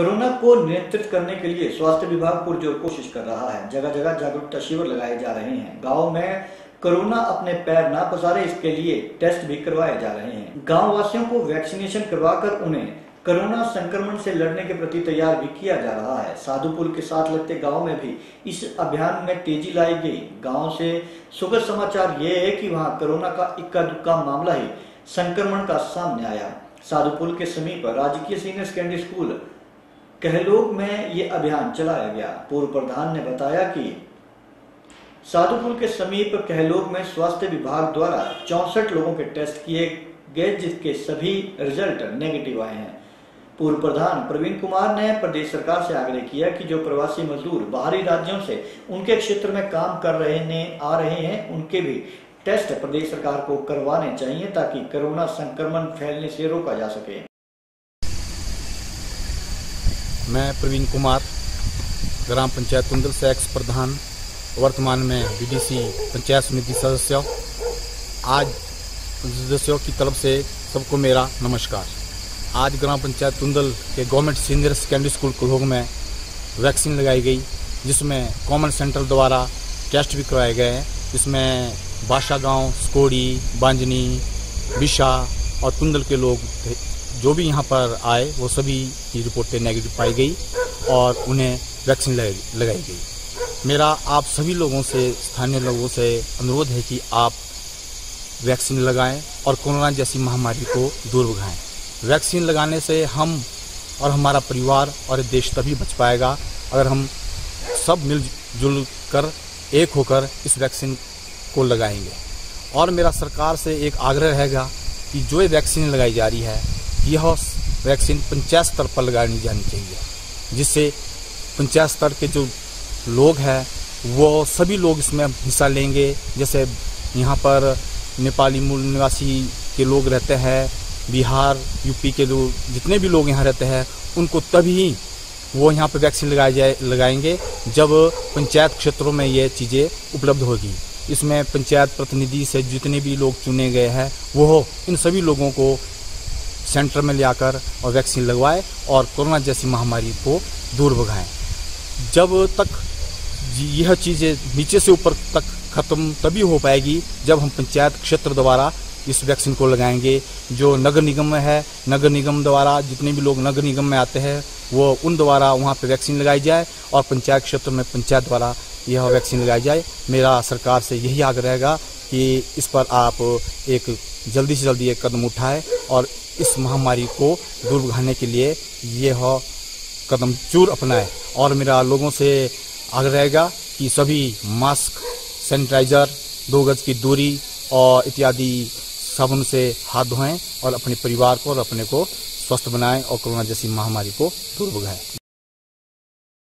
Corona को नियंत्रित करने के लिए स्वास्थ्य विभाग पुरजोर कोशिश कर रहा है। जगह जगह जागरूकता शिविर लगाए जा रहे हैं। गाँव में कोरोना अपने पैर ना पसारे, इसके लिए टेस्ट भी करवाए जा रहे हैं। गाँव वासियों को वैक्सीनेशन करवाकर उन्हें कोरोना संक्रमण से लड़ने के प्रति तैयार भी किया जा रहा है। साधुपुर के साथ लगते गाँव में भी इस अभियान में तेज़ी लाई गई। गाँव से सुखद समाचार ये है कि वहाँ कोरोना का इक्का दुक्का मामला ही संक्रमण का सामने आया। साधुपुर के समीप राजकीय सीनियर सेकेंडरी स्कूल कहलोग में ये अभियान चलाया गया। पूर्व प्रधान ने बताया कि साधुपुर के समीप कहलोग में स्वास्थ्य विभाग द्वारा चौसठ लोगों के टेस्ट किए गए, जिसके सभी रिज़ल्ट नेगेटिव आए हैं। पूर्व प्रधान प्रवीण कुमार ने प्रदेश सरकार से आग्रह किया कि जो प्रवासी मजदूर बाहरी राज्यों से उनके क्षेत्र में काम कर रहे ने आ रहे हैं, उनके भी टेस्ट प्रदेश सरकार को करवाने चाहिए, ताकि कोरोना संक्रमण फैलने से रोका जा सके। मैं प्रवीण कुमार, ग्राम पंचायत कुंदल से एक्स प्रधान, वर्तमान में बीडीसी पंचायत समिति सदस्य। आज सदस्यों की तरफ़ से सबको मेरा नमस्कार। आज ग्राम पंचायत तुंदल के government senior secondary school Kulhog में वैक्सीन लगाई गई, जिसमें कॉमन सेंटर द्वारा टेस्ट भी करवाए गए हैं। जिसमें बादशाह गाँव स्कोड़ी बांजनी, बिशा और तुंदल के लोग जो भी यहाँ पर आए, वो सभी की रिपोर्टें नेगेटिव पाई गई और उन्हें वैक्सीन लगाई गई। मेरा आप सभी लोगों से, स्थानीय लोगों से अनुरोध है कि आप वैक्सीन लगाएँ और कोरोना जैसी महामारी को दूर भगाएँ। वैक्सीन लगाने से हम और हमारा परिवार और देश तभी बच पाएगा अगर हम सब मिलजुल कर एक होकर इस वैक्सीन को लगाएँगे। और मेरा सरकार से एक आग्रह रहेगा कि जो ये वैक्सीन लगाई जा रही है यह वैक्सीन पंचायत स्तर पर लगानी जानी चाहिए, जिससे पंचायत स्तर के जो लोग हैं, वो सभी लोग इसमें हिस्सा लेंगे। जैसे यहाँ पर नेपाली मूल निवासी के लोग रहते हैं, बिहार, यूपी के लोग जितने भी लोग यहाँ रहते हैं, उनको तभी वो यहाँ पर वैक्सीन लगाए जाए, लगाएँगे, जब पंचायत क्षेत्रों में ये चीज़ें उपलब्ध होगी। इसमें पंचायत प्रतिनिधि से जितने भी लोग चुने गए हैं, वो इन सभी लोगों को सेंटर में ले आकर और वैक्सीन लगवाएँ और कोरोना जैसी महामारी को दूर भगाएँ। जब तक यह चीज़ें नीचे से ऊपर तक खत्म तभी हो पाएगी जब हम पंचायत क्षेत्र द्वारा इस वैक्सीन को लगाएँगे। जो नगर निगम में है, नगर निगम द्वारा जितने भी लोग नगर निगम में आते हैं, वो उन द्वारा वहाँ पे वैक्सीन लगाई जाए और पंचायत क्षेत्र में पंचायत द्वारा यह वैक्सीन लगाई जाए। मेरा सरकार से यही आग्रह रहेगा कि इस पर आप एक जल्दी से जल्दी एक कदम उठाए और इस महामारी को दूर भगाने के लिए यह कदम चूर अपनाए। और मेरा लोगों से आग्रह रहेगा कि सभी मास्क, सैनिटाइजर, दो गज की दूरी और इत्यादि साबुन से हाथ धोएँ और अपने परिवार को और अपने को स्वस्थ बनाएँ और कोरोना जैसी महामारी को दूर भगाएँ।